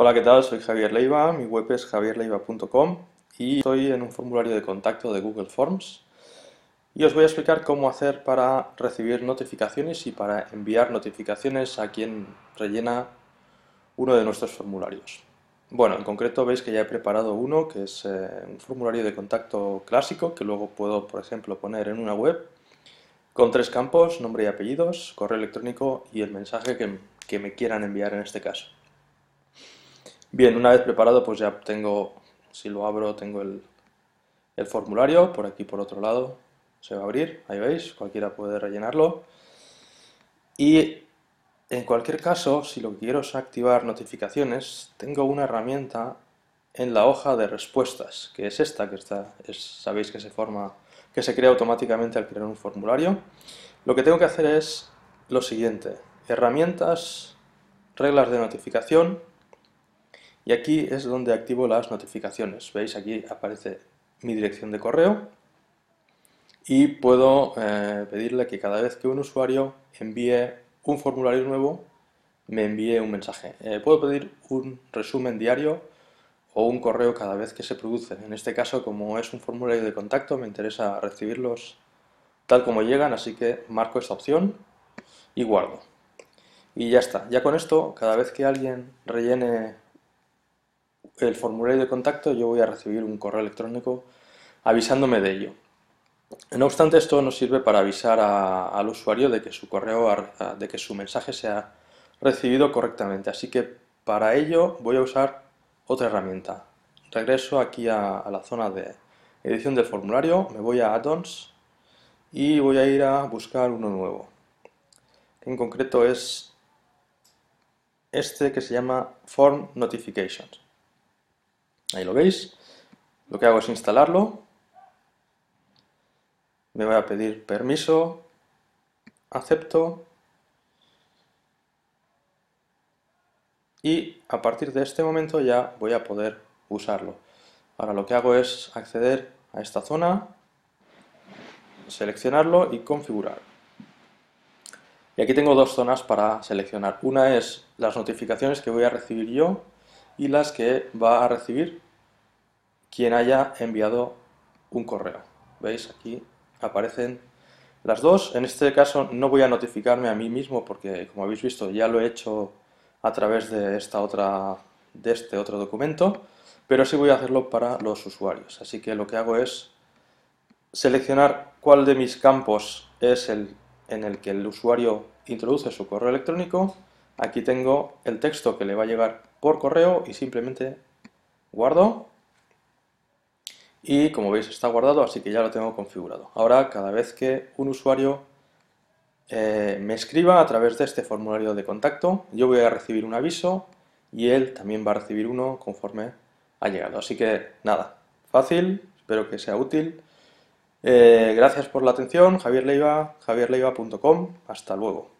Hola, ¿qué tal? Soy Javier Leiva, mi web es javierleiva.com y estoy en un formulario de contacto de Google Forms y os voy a explicar cómo hacer para recibir notificaciones y para enviar notificaciones a quien rellena uno de nuestros formularios. Bueno, en concreto veis que ya he preparado uno que es eh, un formulario de contacto clásico que luego puedo, por ejemplo, poner en una web con tres campos, nombre y apellidos, correo electrónico y el mensaje que, que me quieran enviar en este caso. Bien, una vez preparado, pues ya tengo, si lo abro, tengo el, formulario, por aquí por otro lado se va a abrir, ahí veis, cualquiera puede rellenarlo. Y en cualquier caso, si lo que quiero es activar notificaciones, tengo una herramienta en la hoja de respuestas, que es esta, que está, sabéis que se forma, que se crea automáticamente al crear un formulario. Lo que tengo que hacer es lo siguiente, herramientas, reglas de notificación, y aquí es donde activo las notificaciones. ¿Veis? Aquí aparece mi dirección de correo y puedo eh, pedirle que cada vez que un usuario envíe un formulario nuevo, me envíe un mensaje. Eh, puedo pedir un resumen diario o un correo cada vez que se produce. En este caso, como es un formulario de contacto, me interesa recibirlos tal como llegan, así que marco esta opción y guardo. Y ya está. Ya con esto, cada vez que alguien rellene el formulario de contacto yo voy a recibir un correo electrónico avisándome de ello. No obstante, esto nos sirve para avisar al usuario de que su correo, de que su mensaje se ha recibido correctamente. Así que para ello voy a usar otra herramienta. Regreso aquí a, a la zona de edición del formulario, me voy a Add-ons y voy a ir a buscar uno nuevo. En concreto es este que se llama Form Notifications. Ahí lo veis. Lo que hago es instalarlo. Me voy a pedir permiso. Acepto. Y a partir de este momento ya voy a poder usarlo. Ahora lo que hago es acceder a esta zona, seleccionarlo y configurar. Y aquí tengo dos zonas para seleccionar. Una es las notificaciones que voy a recibir yo y las que va a recibir quien haya enviado un correo. ¿Veis? Aquí aparecen las dos. En este caso no voy a notificarme a mí mismo porque, como habéis visto, ya lo he hecho a través de, esta otra, de este otro documento, pero sí voy a hacerlo para los usuarios. Así que lo que hago es seleccionar cuál de mis campos es el en el que el usuario introduce su correo electrónico Aquí tengo el texto que le va a llegar por correo y simplemente guardo. Y como veis está guardado, así que ya lo tengo configurado. Ahora, cada vez que un usuario eh, me escriba a través de este formulario de contacto, yo voy a recibir un aviso y él también va a recibir uno conforme ha llegado. Así que nada, fácil, espero que sea útil. Eh, gracias por la atención, Javier Leiva, javierleiva.com, hasta luego.